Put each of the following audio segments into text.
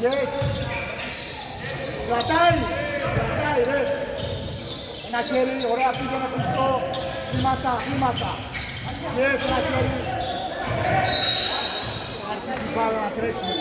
Yes. Κρατάει. Κρατάει, ρε. Ένα χέρι, ωραία πήγαινε πιστό. Βήματα, βήματα. Yes, ένα χέρι. Αρκεί την μπάλα να τρέξουμε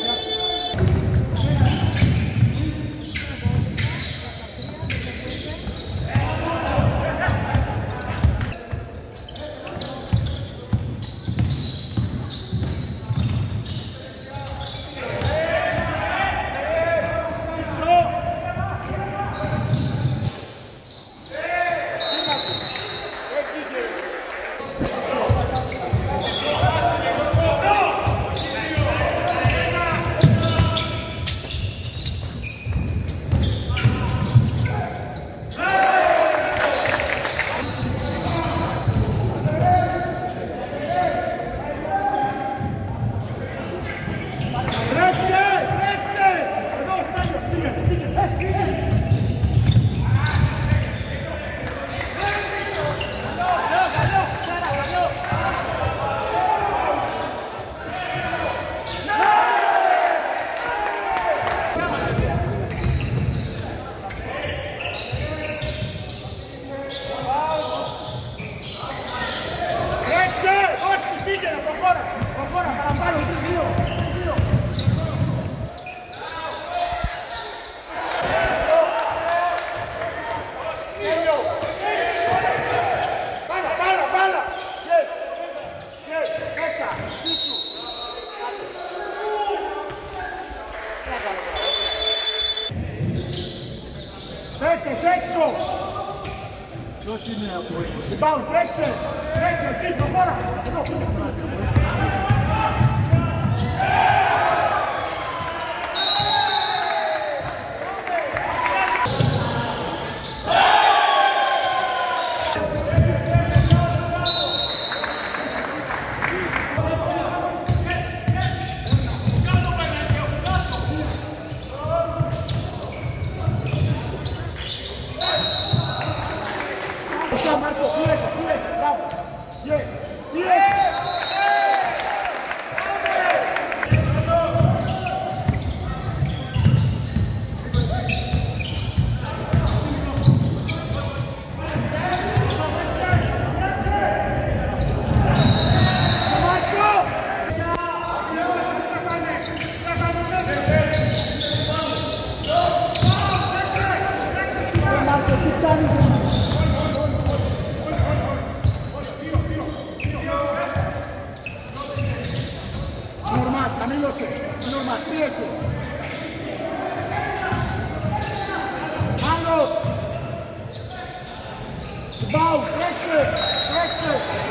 Não tinha apoio. Paulo, preste-se! Preste-se, assim, para fora! Não, não, não. Normal, camínose, normal, Bau, flexe, flexe.